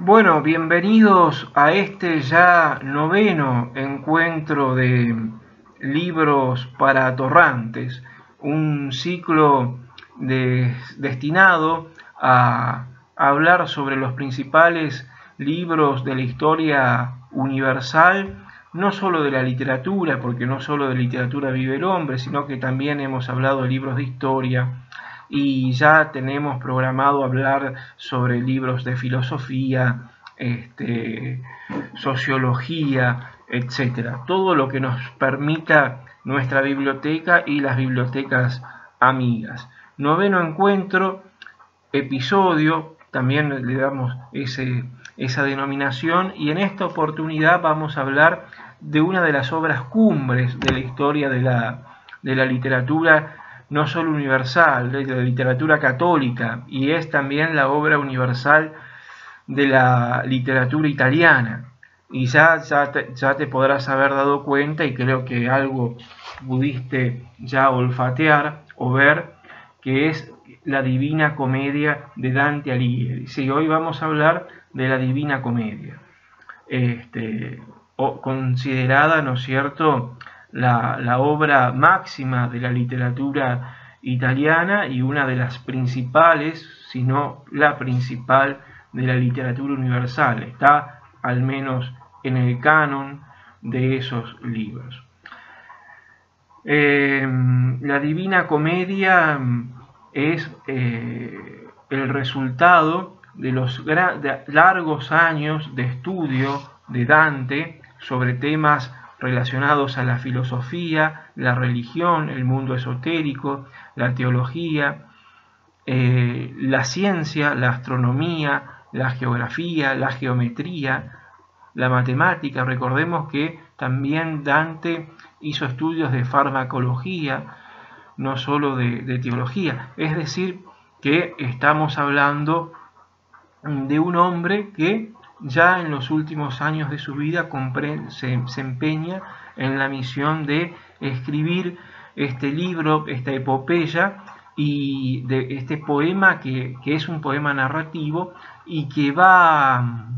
Bueno, bienvenidos a este ya noveno encuentro de libros para atorrantes, un ciclo destinado a hablar sobre los principales libros de la historia universal, no solo de la literatura, porque no solo de literatura vive el hombre, sino que también hemos hablado de libros de historia y ya tenemos programado hablar sobre libros de filosofía, este, sociología, etcétera. Todo lo que nos permita nuestra biblioteca y las bibliotecas amigas. Noveno encuentro, episodio, también le damos ese, esa denominación y en esta oportunidad vamos a hablar de una de las obras cumbres de la historia de la, de la literatura, no solo universal, de la literatura católica, y es también la obra universal de la literatura italiana. Y ya, ya, te, ya te podrás haber dado cuenta, y creo que algo pudiste ya olfatear o ver, que es la Divina Comedia de Dante Alighieri. Sí, hoy vamos a hablar de la Divina Comedia, este, considerada, ¿no es cierto?, la, obra máxima de la literatura italiana y una de las principales, si no la principal, de la literatura universal. Está al menos en el canon de esos libros. Eh, la Divina Comedia es eh, el resultado de los largos años de estudio de Dante sobre temas relacionados a la filosofía, la religión, el mundo esotérico, la teología, eh, la ciencia, la astronomía, la geografía, la geometría, la matemática. Recordemos que también Dante hizo estudios de farmacología, no solo de, teología. Es decir, que estamos hablando de un hombre que ya en los últimos años de su vida se, empeña en la misión de escribir este libro, esta epopeya y de este poema que, es un poema narrativo y que va,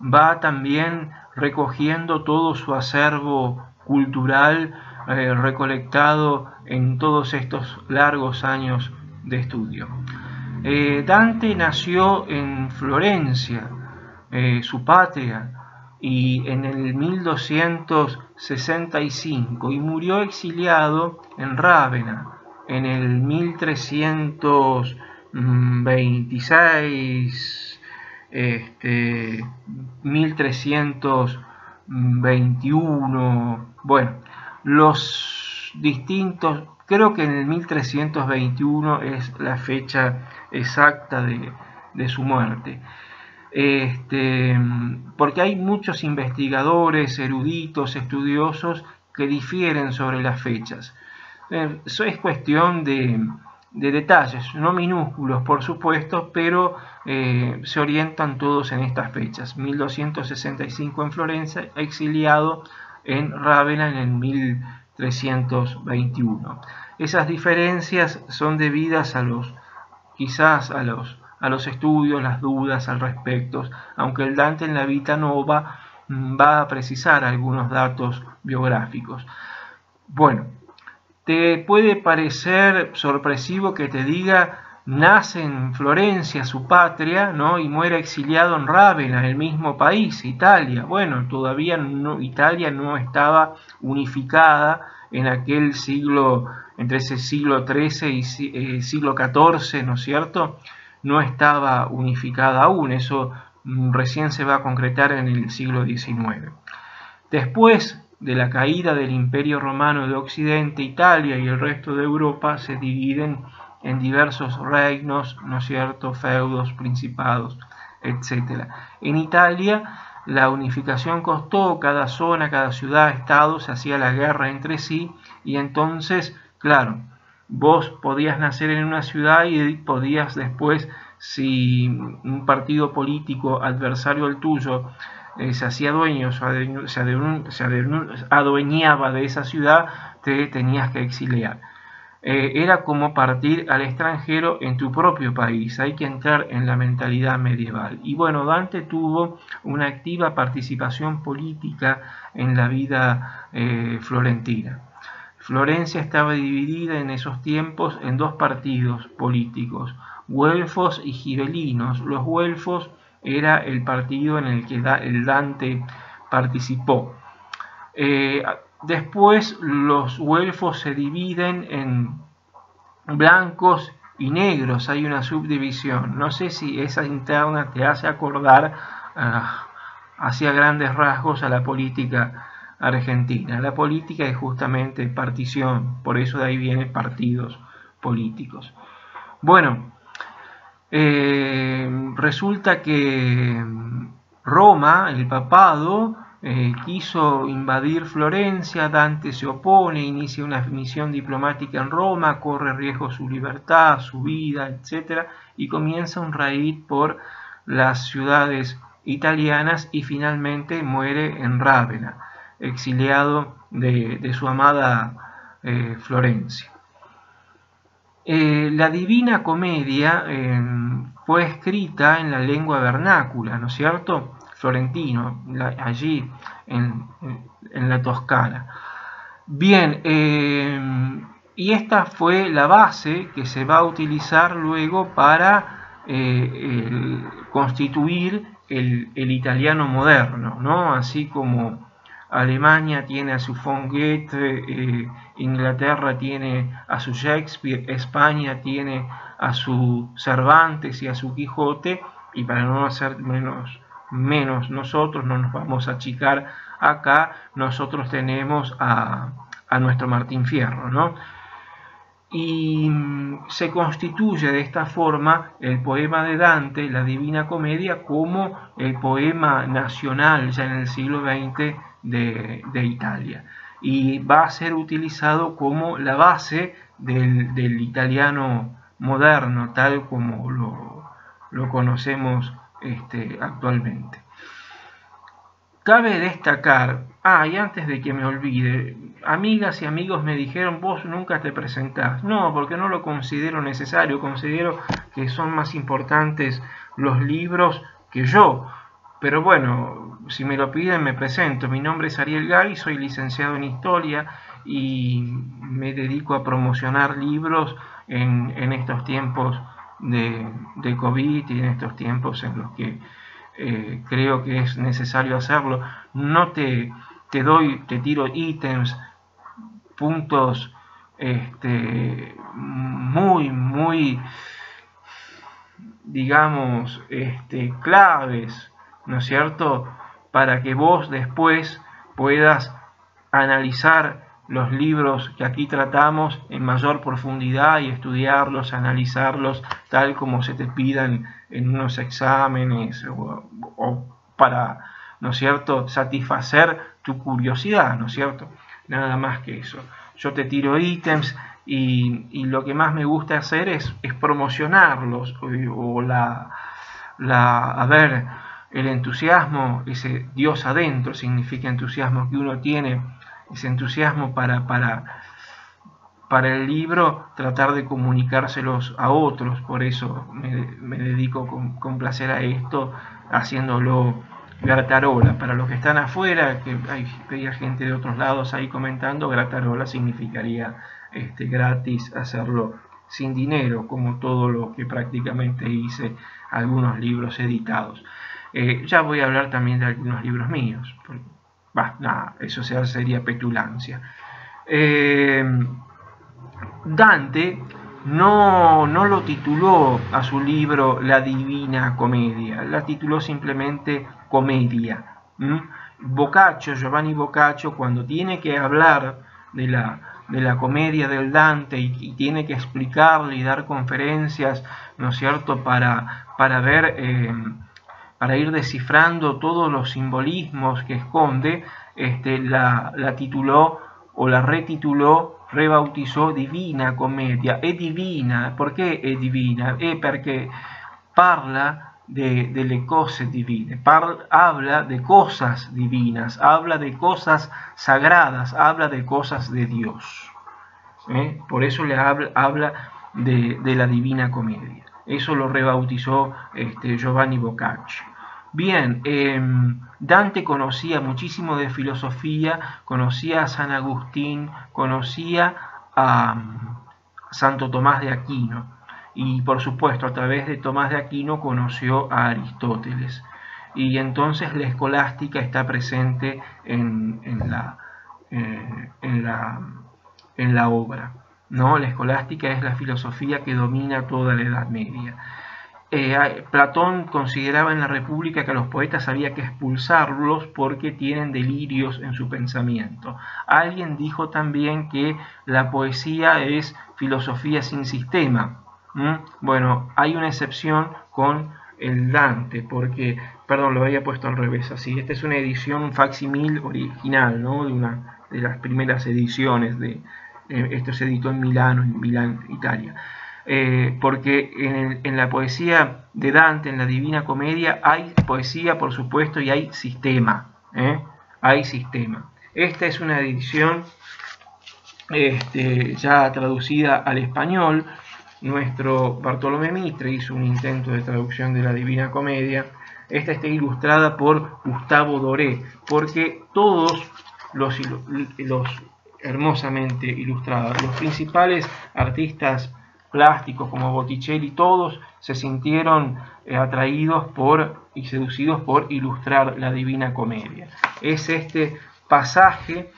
va también recogiendo todo su acervo cultural eh, recolectado en todos estos largos años de estudio. Eh, Dante nació en Florencia, eh, su patria, y en el 1265 y murió exiliado en Rávena en el 1326, este, 1321, bueno, los distintos, creo que en el 1321 es la fecha exacta de, de su muerte. Este, porque hay muchos investigadores, eruditos, estudiosos que difieren sobre las fechas. Eh, eso es cuestión de, detalles, no minúsculos por supuesto, pero eh, se orientan todos en estas fechas. 1265 en Florencia, exiliado en Rávena en el 1321. Esas diferencias son debidas a los, quizás a los a los estudios, las dudas al respecto, aunque el Dante en la Vita Nova mm, va a precisar algunos datos biográficos. Bueno, te puede parecer sorpresivo que te diga nace en Florencia, su patria, ¿no? y muere exiliado en Rávena, el mismo país, Italia. Bueno, todavía no, Italia no estaba unificada en aquel siglo, entre ese siglo XIII y eh, siglo XIV, ¿no es cierto? No estaba unificada aún, eso mm, recién se va a concretar en el siglo XIX. Después de la caída del Imperio Romano de Occidente, Italia y el resto de Europa se dividen en diversos reinos, ¿no es cierto?, feudos, principados, etc. En Italia la unificación costó, cada zona, cada ciudad, estado se hacía la guerra entre sí y entonces, claro, Vos podías nacer en una ciudad y podías después, si un partido político adversario al tuyo eh, se hacía dueño, se, adueñaba de esa ciudad, te tenías que exiliar. eh, era como partir al extranjero en tu propio país, hay que entrar en la mentalidad medieval. Y bueno, Dante tuvo una activa participación política en la vida eh, florentina. Florencia estaba dividida en esos tiempos en dos partidos políticos, güelfos y gibelinos. Los güelfos era el partido en el que el Dante participó. Eh, después los güelfos se dividen en blancos y negros, hay una subdivisión. No sé si esa interna te hace acordar ah, hacia grandes rasgos a la política argentina. La política es justamente partición, por eso de ahí vienen partidos políticos. Bueno, eh, resulta que Roma, el papado, eh, quiso invadir Florencia, Dante se opone, inicia una misión diplomática en Roma, corre riesgo su libertad, su vida, etc. Y comienza un raid por las ciudades italianas y finalmente muere en Rávena exiliado de, su amada eh, Florencia. Eh, la Divina Comedia em, fue escrita en la lengua vernácula, ¿no es cierto? Florentino, allí en, la Toscana. Bien, y esta fue la base que se va a utilizar luego para eh, constituir el, italiano moderno, ¿no? Así como Alemania tiene a su von Goethe, eh, Inglaterra tiene a su Shakespeare, España tiene a su Cervantes y a su Quijote, y para no hacer menos, menos nosotros, no nos vamos a achicar acá, nosotros tenemos a, a nuestro Martín Fierro, ¿no? Y se constituye de esta forma el poema de Dante, la Divina Comedia, como el poema nacional ya en el siglo XX de, Italia y va a ser utilizado como la base del, italiano moderno, tal como lo, conocemos este, actualmente. Cabe destacar, ah, y antes de que me olvide, amigas y amigos me dijeron, vos nunca te presentás. No, porque no lo considero necesario, considero que son más importantes los libros que yo. Pero bueno, si me lo piden me presento. Mi nombre es Ariel Gay, soy licenciado en Historia y me dedico a promocionar libros en, estos tiempos de, COVID y en estos tiempos en los que eh, creo que es necesario hacerlo. No te, te doy, te tiro ítems, puntos este, muy, muy, digamos, este, claves ¿no es cierto? Para que vos después puedas analizar los libros que aquí tratamos en mayor profundidad y estudiarlos, analizarlos tal como se te pidan en unos exámenes o, para, ¿no es cierto?, satisfacer tu curiosidad, ¿no es cierto? Nada más que eso. Yo te tiro ítems y, lo que más me gusta hacer es, promocionarlos o, la, la, a ver, el entusiasmo, ese Dios adentro, significa entusiasmo que uno tiene, ese entusiasmo para, para, para el libro, tratar de comunicárselos a otros, por eso me, dedico con, placer a esto, haciéndolo gratarola. Para los que están afuera, que hay gente de otros lados ahí comentando, gratarola significaría este, gratis hacerlo sin dinero, como todo lo que prácticamente hice algunos libros editados. Eh, ya voy a hablar también de algunos libros míos. eso sería petulancia. Eh, Dante no, no, lo tituló a su libro La Divina Comedia, la tituló simplemente Comedia. Boccaccio, Giovanni Boccaccio, cuando tiene que hablar de la, de la comedia del Dante y, tiene que explicarle y dar conferencias, ¿no es cierto?, para, para ver eh, para ir descifrando todos los simbolismos que esconde, este, la, tituló o la retituló, rebautizó Divina Comedia. Es divina, ¿por qué es divina? Es porque parla de, de le cose habla de cosas divinas, habla de cosas sagradas, habla de cosas de Dios. ¿eh? Por eso le habla, de, la Divina Comedia. Eso lo rebautizó este, Giovanni Boccaccio. Bien, em, Dante conocía muchísimo de filosofía, conocía a San Agustín, conocía a Santo Tomás de Aquino y por supuesto a través de Tomás de Aquino conoció a Aristóteles y entonces la escolástica está presente en, la, eh, la obra. ¿no? La escolástica es la filosofía que domina toda la Edad Media. Eh, Platón consideraba en la República que a los poetas había que expulsarlos porque tienen delirios en su pensamiento. Alguien dijo también que la poesía es filosofía sin sistema. Bueno, hay una excepción con el Dante, porque, perdón, lo había puesto al revés, así. Esta es una edición facsimil original, ¿no? De una de las primeras ediciones de, eh, esto se editó en Milano, en Milán, Italia. Eh, porque en, la poesía de Dante, en la Divina Comedia, hay poesía, por supuesto, y hay sistema. ¿eh? Hay sistema. Esta es una edición este, ya traducida al español. Nuestro Bartolomé Mitre hizo un intento de traducción de la Divina Comedia. Esta está ilustrada por Gustavo Doré, porque todos los, los hermosamente ilustrados, los principales artistas plásticos como Botticelli, todos se sintieron eh, atraídos por y seducidos por ilustrar la Divina Comedia. Es este pasaje,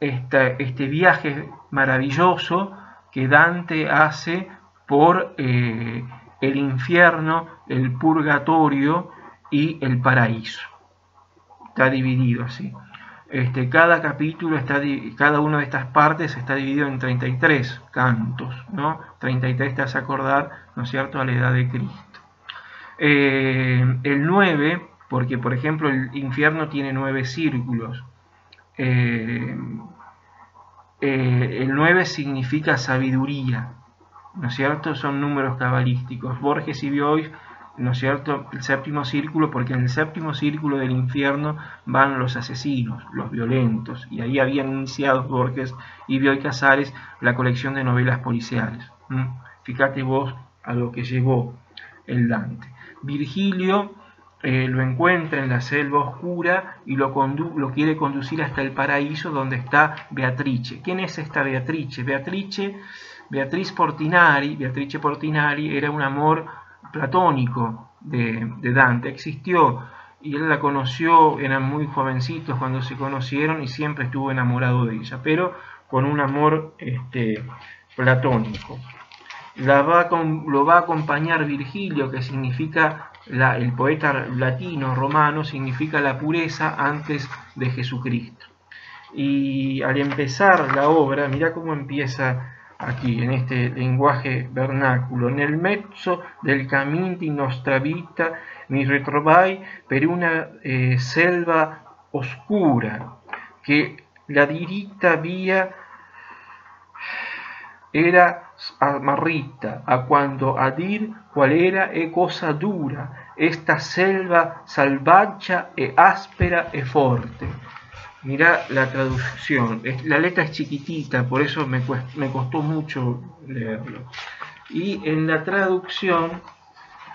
este, este viaje maravilloso que Dante hace por eh, el infierno, el purgatorio y el paraíso. Está dividido así. Este, cada capítulo, está, cada una de estas partes está dividido en 33 cantos, ¿no? 33 te hace acordar, ¿no es cierto?, a la edad de Cristo. Eh, el 9, porque por ejemplo el infierno tiene 9 círculos. Eh, eh, el 9 significa sabiduría, ¿no es cierto? Son números cabalísticos. Borges y Bioy ¿no es cierto?, el séptimo círculo, porque en el séptimo círculo del infierno van los asesinos, los violentos, y ahí habían iniciado Borges y Bioy Casares la colección de novelas policiales. Fíjate vos a lo que llegó el Dante. Virgilio eh, lo encuentra en la selva oscura y lo, lo quiere conducir hasta el paraíso donde está Beatrice. ¿Quién es esta Beatrice? Beatrice, Beatriz Portinari, Beatrice Portinari era un amor platónico de, Dante. Existió y él la conoció, eran muy jovencitos cuando se conocieron y siempre estuvo enamorado de ella, pero con un amor este, platónico. La lo va a acompañar Virgilio, que significa, el poeta latino romano, significa la pureza antes de Jesucristo. Y al empezar la obra, mira cómo empieza aquí en este lenguaje vernáculo, nel mezzo del cammin di nostra vita mi ritrovai per una eh, selva oscura che la diritta via era amarrita a quando a dir qual era e cosa dura esta selva selvaggia e aspera e forte Mira la traducción. La letra es chiquitita, por eso me, costó mucho leerlo. Y en la traducción,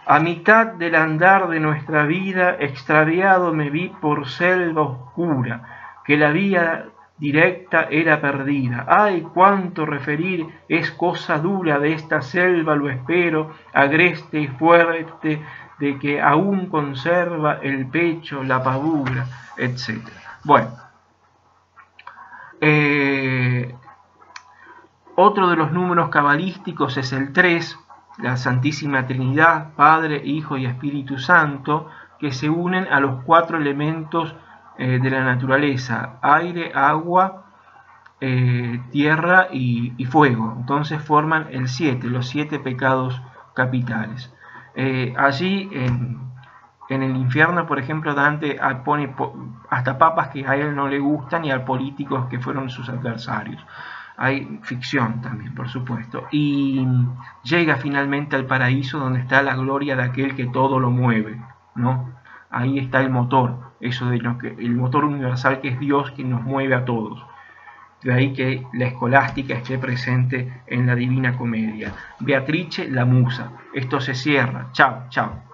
a mitad del andar de nuestra vida, extraviado me vi por selva oscura, que la vía directa era perdida. Ay, cuánto referir es cosa dura de esta selva, lo espero, agreste y fuerte, de que aún conserva el pecho, la pavura, etc. Bueno, eh, otro de los números cabalísticos es el 3, la Santísima Trinidad, Padre, Hijo y Espíritu Santo, que se unen a los cuatro elementos eh, de la naturaleza, aire, agua, eh, tierra y, fuego. Entonces forman el 7, los siete pecados capitales. allí en, en el infierno, por ejemplo, Dante pone hasta papas que a él no le gustan y a políticos que fueron sus adversarios. Hay ficción también, por supuesto. Y llega finalmente al paraíso donde está la gloria de aquel que todo lo mueve, ¿no? Ahí está el motor, eso de lo que el motor universal que es Dios que nos mueve a todos. De ahí que la escolástica esté presente en la Divina Comedia. Beatrice, la musa. Esto se cierra. Chao, chao.